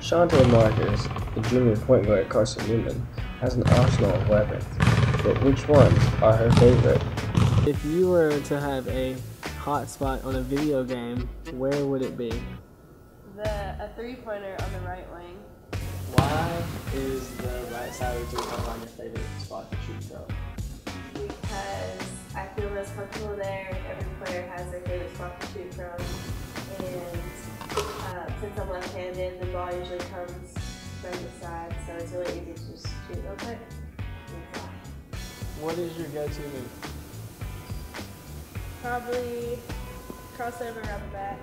Chante Markus, the junior point guard at Carson Newman, has an arsenal of weapons, but which ones are her favorite? If you were to have a hotspot on a video game, where would it be? The a three pointer on the right wing. Why is the right side of the three line your favorite spot to shoot from? Because I feel most comfortable there. Every player has their favorite spot to shoot from. And since I'm left-handed, the ball usually comes from the side, so it's really easy to just shoot real quick. What is your go-to move? Probably crossover around the back.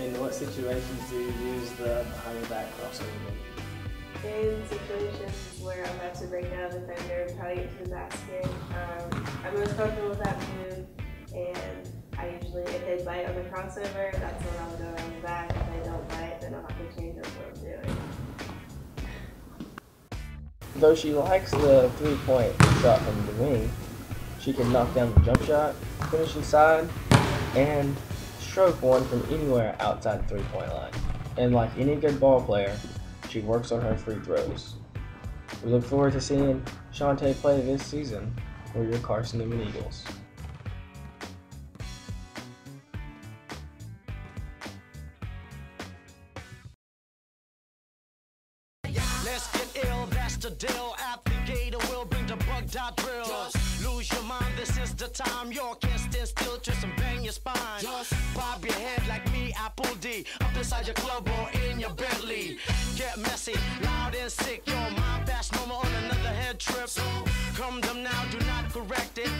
In what situations do you use the behind the back crossover move? In situations where I'm about to break down a defender and try to get to the basket, um, I'm most comfortable with that move. And I usually, if they bite on the crossover, that's when I'll go the back. If they don't bite, then I'll have to change up what I'm doing. Though she likes the three-point shot from the wing, she can knock down the jump shot, finish inside, and stroke one from anywhere outside the three-point line. And like any good ball player, she works on her free throws. We look forward to seeing Chante play this season for your Carson Newman Eagles. Let's get ill, that's the deal. Applicator will bring the bug dot drill. Lose your mind, this is the time. You can't stand still, twist and bang your spine. Just bob your head like me, Apple D. Up inside your club or in your Bentley. Get messy, loud and sick. Your mind fast, no more on another head trip. So come them now, do not correct it.